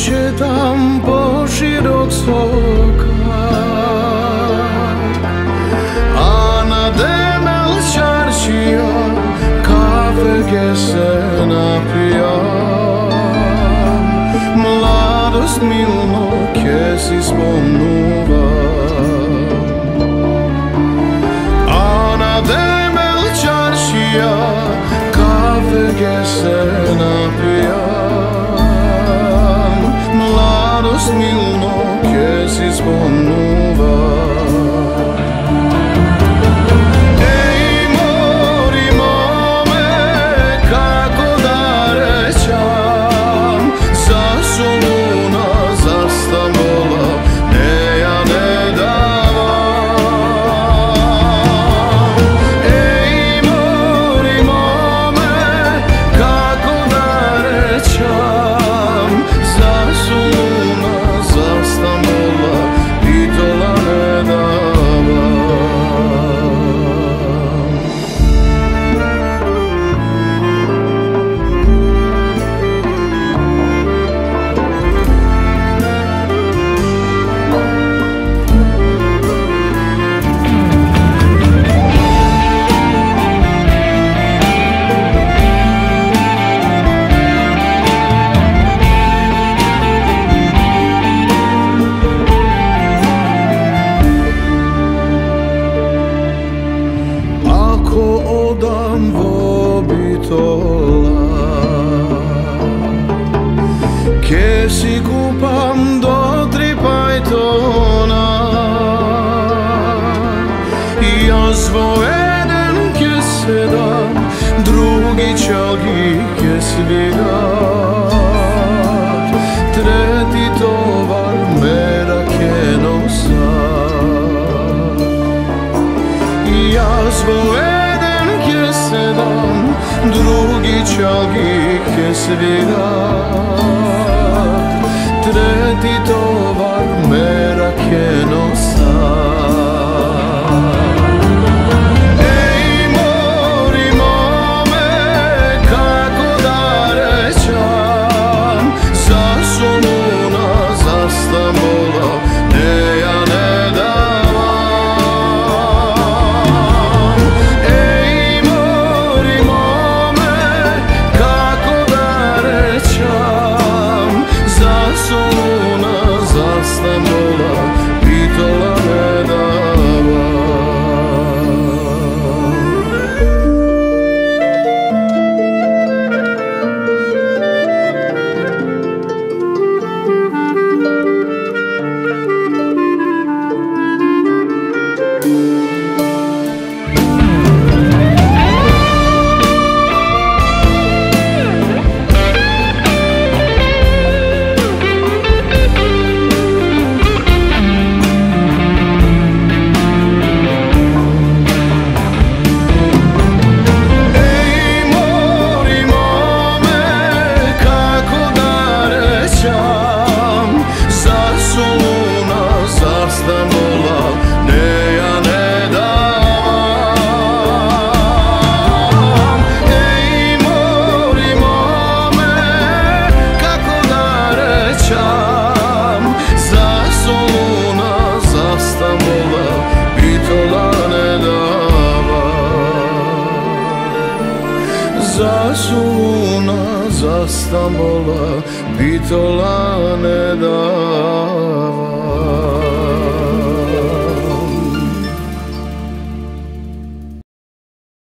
Przeczytam pośród soka A nademel çarşıyor Kahve gesen yapıyor? Mladost milno kes ispomnuva A nademel çarşıyor Kahve gesen che si cupando tripaitona Yazvo eden kesedan drugi čagi kesvidan drugi čagi, ki se vira. Hasreti Stambola, Bitola ne dava.